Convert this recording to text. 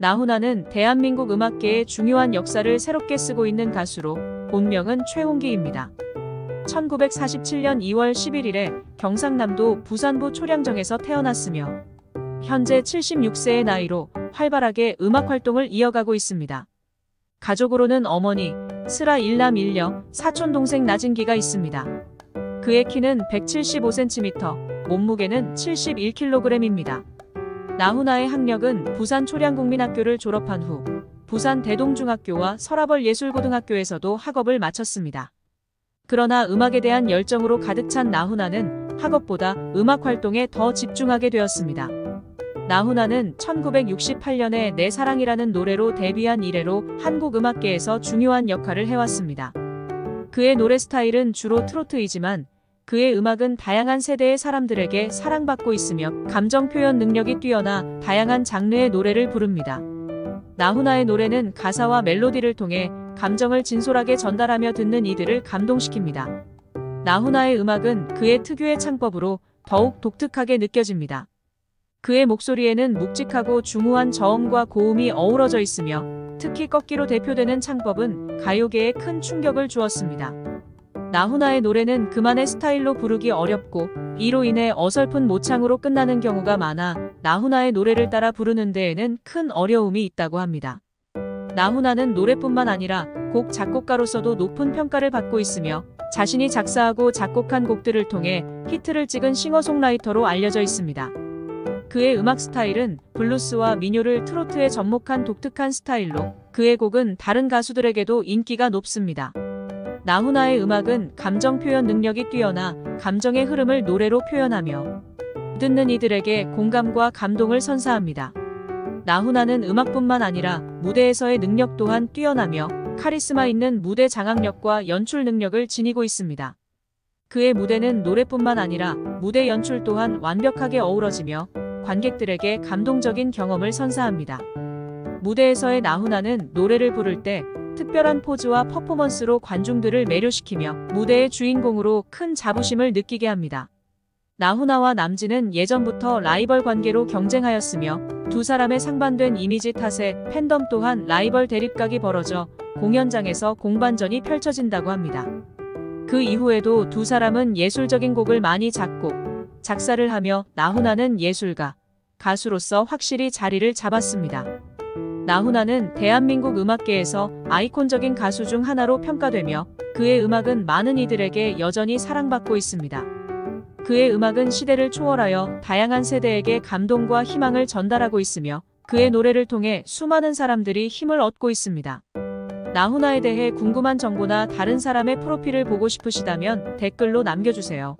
나훈아는 대한민국 음악계의 중요한 역사를 새롭게 쓰고 있는 가수로 본명은 최홍기입니다. 1947년 2월 11일에 경상남도 부산부 초량정에서 태어났으며 현재 76세의 나이로 활발하게 음악 활동을 이어가고 있습니다. 가족으로는 어머니, 슬아 일남 일녀, 사촌 동생 나진기가 있습니다. 그의 키는 175cm, 몸무게는 71kg입니다. 나훈아의 학력은 부산 초량국민학교를 졸업한 후 부산 대동중학교와 서라벌 예술고등학교에서도 학업을 마쳤습니다. 그러나 음악에 대한 열정으로 가득 찬 나훈아는 학업보다 음악 활동에 더 집중하게 되었습니다. 나훈아는 1968년에 내 사랑이라는 노래로 데뷔한 이래로 한국 음악계에서 중요한 역할을 해왔습니다. 그의 노래 스타일은 주로 트로트이지만 그의 음악은 다양한 세대의 사람들에게 사랑받고 있으며 감정 표현 능력이 뛰어나 다양한 장르의 노래를 부릅니다. 나훈아의 노래는 가사와 멜로디를 통해 감정을 진솔하게 전달하며 듣는 이들을 감동시킵니다. 나훈아의 음악은 그의 특유의 창법으로 더욱 독특하게 느껴집니다. 그의 목소리에는 묵직하고 중후한 저음과 고음이 어우러져 있으며 특히 꺾기로 대표되는 창법은 가요계에 큰 충격을 주었습니다. 나훈아의 노래는 그만의 스타일로 부르기 어렵고 이로 인해 어설픈 모창으로 끝나는 경우가 많아 나훈아의 노래를 따라 부르는 데에는 큰 어려움이 있다고 합니다. 나훈아는 노래뿐만 아니라 곡 작곡가로서도 높은 평가를 받고 있으며 자신이 작사하고 작곡한 곡들을 통해 히트를 찍은 싱어송라이터로 알려져 있습니다. 그의 음악 스타일은 블루스와 민요를 트로트에 접목한 독특한 스타일로 그의 곡은 다른 가수들에게도 인기가 높습니다. 나훈아의 음악은 감정 표현 능력이 뛰어나 감정의 흐름을 노래로 표현하며 듣는 이들에게 공감과 감동을 선사합니다. 나훈아는 음악뿐만 아니라 무대에서의 능력 또한 뛰어나며 카리스마 있는 무대 장악력과 연출 능력을 지니고 있습니다. 그의 무대는 노래뿐만 아니라 무대 연출 또한 완벽하게 어우러지며 관객들에게 감동적인 경험을 선사합니다. 무대에서의 나훈아는 노래를 부를 때 특별한 포즈와 퍼포먼스로 관중들을 매료시키며 무대의 주인공으로 큰 자부심을 느끼게 합니다. 나훈아와 남진은 예전부터 라이벌 관계로 경쟁하였으며 두 사람의 상반된 이미지 탓에 팬덤 또한 라이벌 대립각이 벌어져 공연장에서 공반전이 펼쳐진다고 합니다. 그 이후에도 두 사람은 예술적인 곡을 많이 작곡, 작사를 하며 나훈아는 예술가, 가수로서 확실히 자리를 잡았습니다. 나훈아는 대한민국 음악계에서 아이콘적인 가수 중 하나로 평가되며 그의 음악은 많은 이들에게 여전히 사랑받고 있습니다. 그의 음악은 시대를 초월하여 다양한 세대에게 감동과 희망을 전달하고 있으며 그의 노래를 통해 수많은 사람들이 힘을 얻고 있습니다. 나훈아에 대해 궁금한 정보나 다른 사람의 프로필을 보고 싶으시다면 댓글로 남겨주세요.